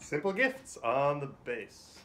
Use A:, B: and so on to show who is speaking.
A: Simple gifts on the base.